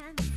can.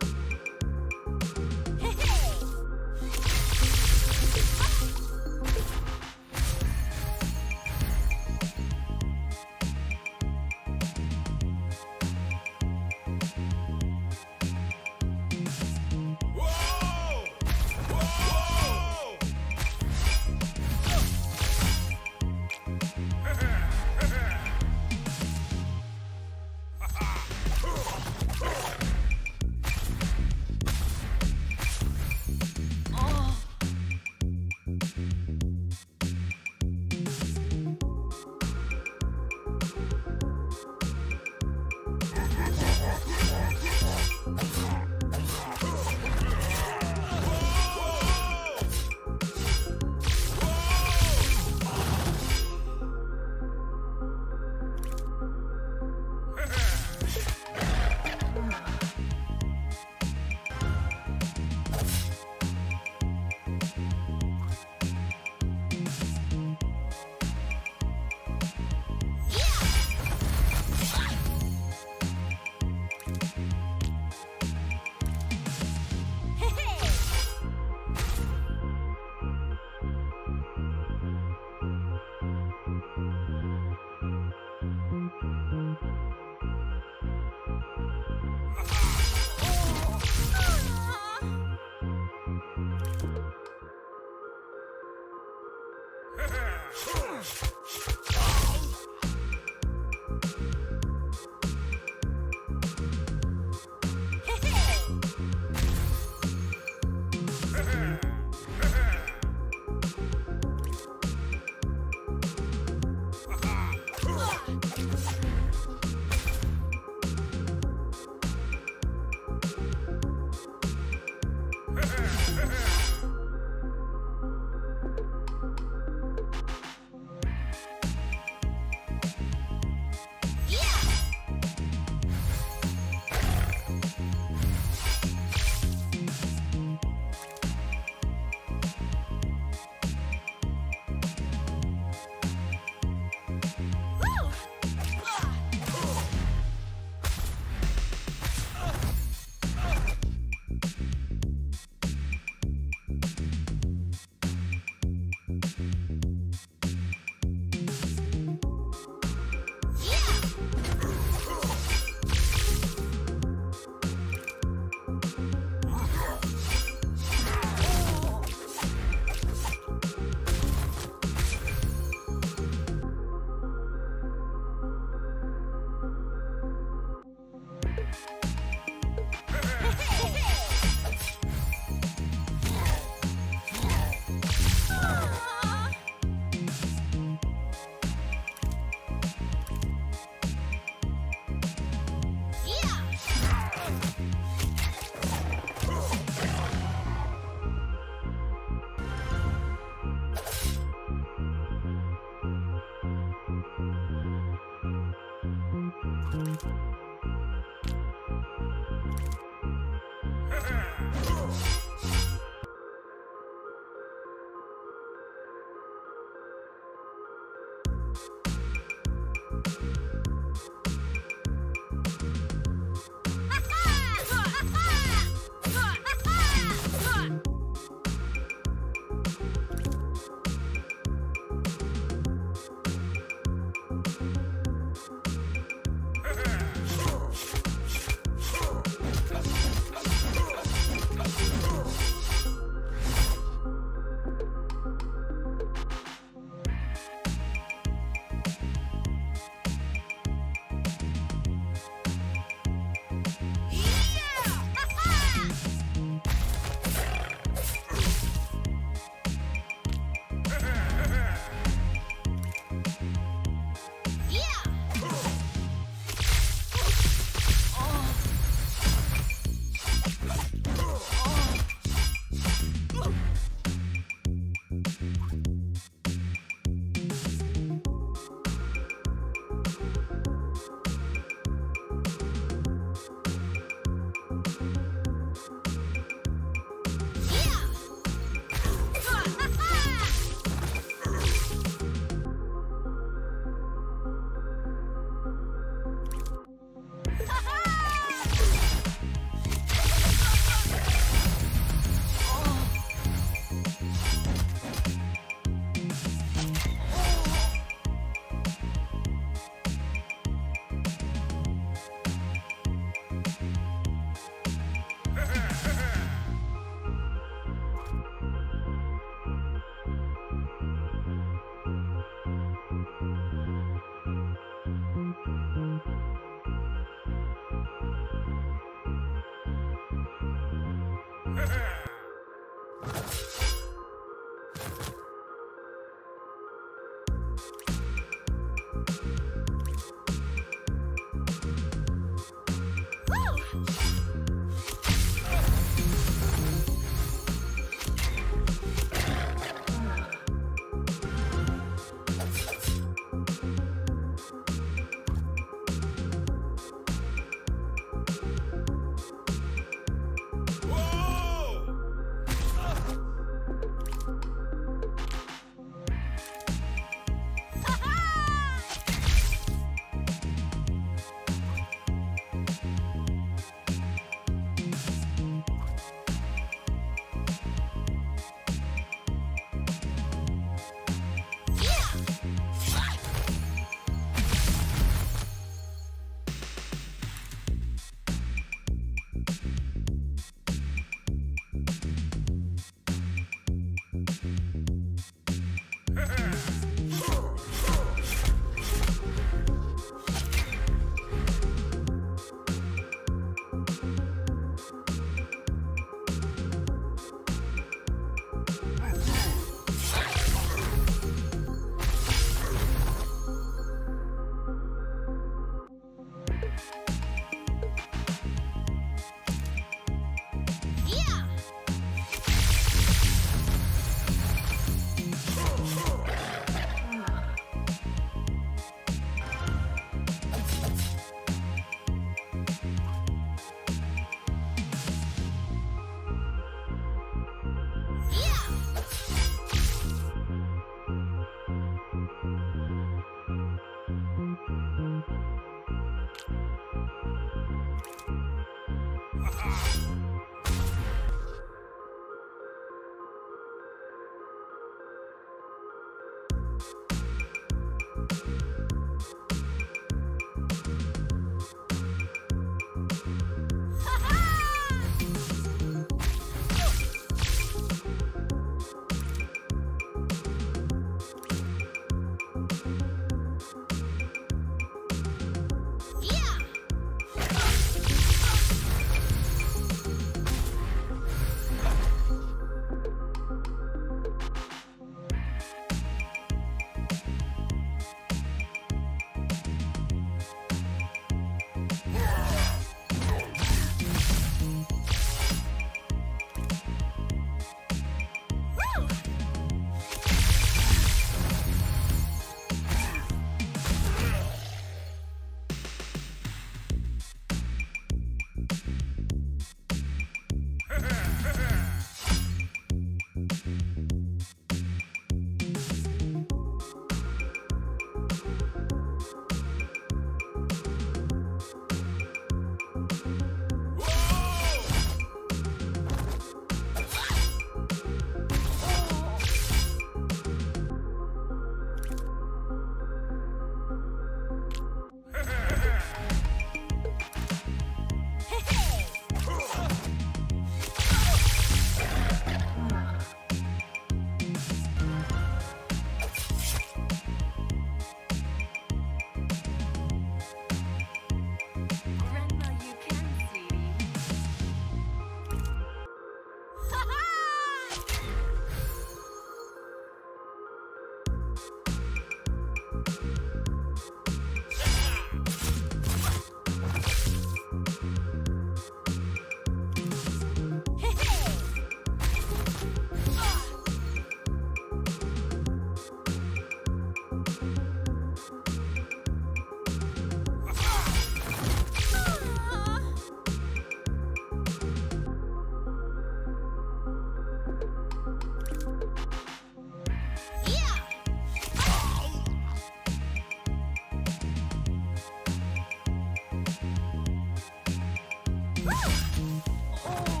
Oh.